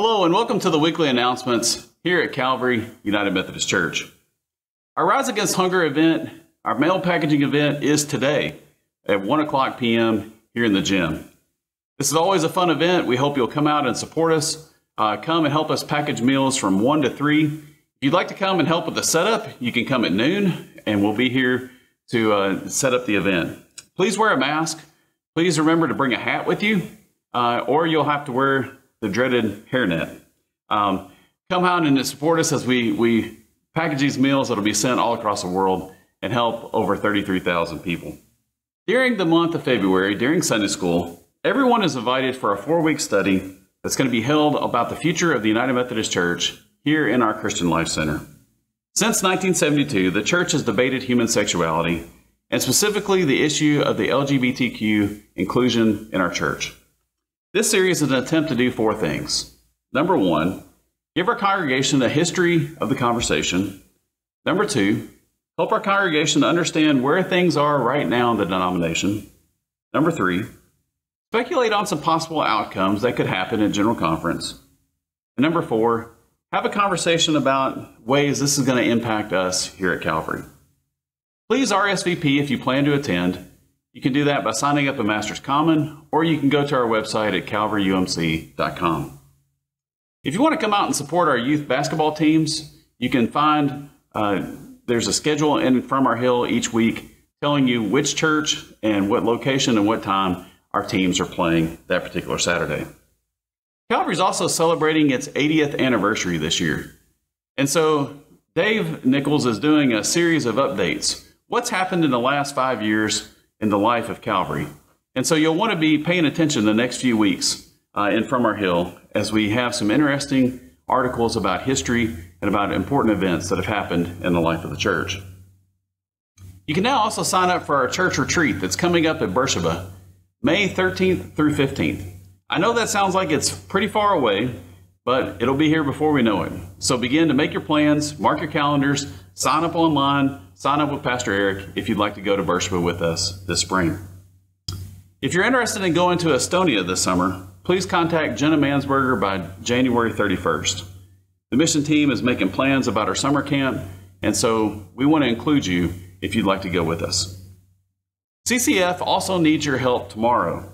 Hello, and welcome to the weekly announcements here at Calvary United Methodist Church. Our Rise Against Hunger event, our mail packaging event, is today at 1 o'clock p.m. here in the gym. This is always a fun event. We hope you'll come out and support us. Uh, come and help us package meals from 1 to 3. If you'd like to come and help with the setup, you can come at noon, and we'll be here to uh, set up the event. Please wear a mask. Please remember to bring a hat with you, uh, or you'll have to wear the dreaded hairnet. Um, come out and support us as we, we package these meals that'll be sent all across the world and help over 33,000 people. During the month of February, during Sunday school, everyone is invited for a four week study that's going to be held about the future of the United Methodist Church here in our Christian Life Center. Since 1972, the church has debated human sexuality and specifically the issue of the LGBTQ inclusion in our church. This series is an attempt to do four things. Number one, give our congregation a history of the conversation. Number two, help our congregation to understand where things are right now in the denomination. Number three, speculate on some possible outcomes that could happen in General Conference. And number four, have a conversation about ways this is going to impact us here at Calvary. Please RSVP if you plan to attend. You can do that by signing up at Master's Common, or you can go to our website at calvaryumc.com. If you want to come out and support our youth basketball teams, you can find uh, there's a schedule in from our hill each week telling you which church and what location and what time our teams are playing that particular Saturday. Calvary is also celebrating its 80th anniversary this year. And so Dave Nichols is doing a series of updates what's happened in the last five years in the life of Calvary. And so you'll want to be paying attention the next few weeks uh, in From Our Hill as we have some interesting articles about history and about important events that have happened in the life of the church. You can now also sign up for our church retreat that's coming up at Beersheba, May 13th through 15th. I know that sounds like it's pretty far away, but it'll be here before we know it. So begin to make your plans, mark your calendars, sign up online, sign up with Pastor Eric if you'd like to go to Beersheba with us this spring. If you're interested in going to Estonia this summer, please contact Jenna Mansberger by January 31st. The mission team is making plans about our summer camp, and so we want to include you if you'd like to go with us. CCF also needs your help tomorrow.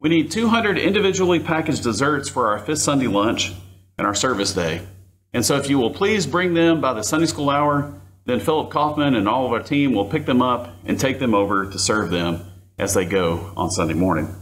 We need 200 individually packaged desserts for our fifth Sunday lunch and our service day. And so if you will please bring them by the Sunday school hour, then Philip Kaufman and all of our team will pick them up and take them over to serve them as they go on Sunday morning.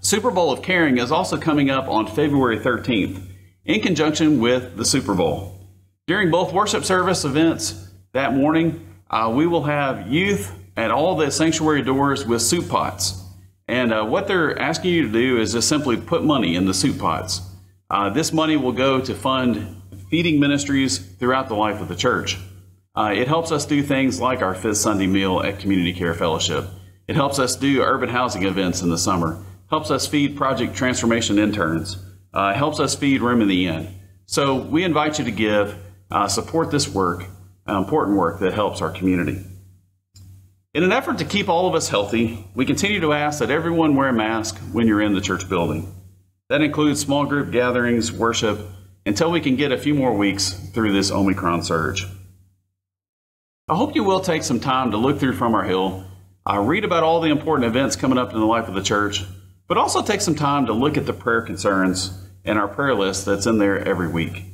Super Bowl of Caring is also coming up on February 13th in conjunction with the Super Bowl. During both worship service events that morning, uh, we will have youth at all the sanctuary doors with soup pots. And uh, what they're asking you to do is just simply put money in the soup pots. Uh, this money will go to fund feeding ministries throughout the life of the church. Uh, it helps us do things like our fifth Sunday meal at Community Care Fellowship. It helps us do urban housing events in the summer, helps us feed Project Transformation interns, uh, helps us feed Room in the Inn. So we invite you to give, uh, support this work, uh, important work that helps our community. In an effort to keep all of us healthy, we continue to ask that everyone wear a mask when you're in the church building. That includes small group gatherings, worship, until we can get a few more weeks through this Omicron surge. I hope you will take some time to look through From Our Hill, uh, read about all the important events coming up in the life of the church, but also take some time to look at the prayer concerns and our prayer list that's in there every week.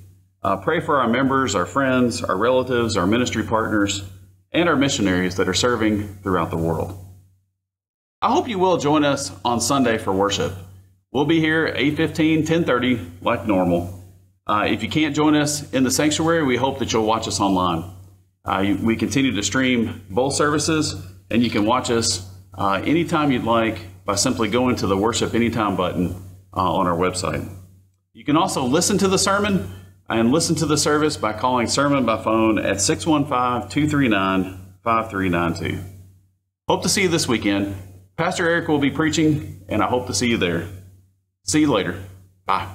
Uh, pray for our members, our friends, our relatives, our ministry partners, and our missionaries that are serving throughout the world. I hope you will join us on Sunday for worship. We'll be here 8.15, 10.30, like normal. Uh, if you can't join us in the sanctuary, we hope that you'll watch us online. Uh, we continue to stream both services, and you can watch us uh, anytime you'd like by simply going to the Worship Anytime button uh, on our website. You can also listen to the sermon and listen to the service by calling sermon by phone at 615-239-5392. Hope to see you this weekend. Pastor Eric will be preaching, and I hope to see you there. See you later. Bye.